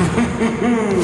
Hmm.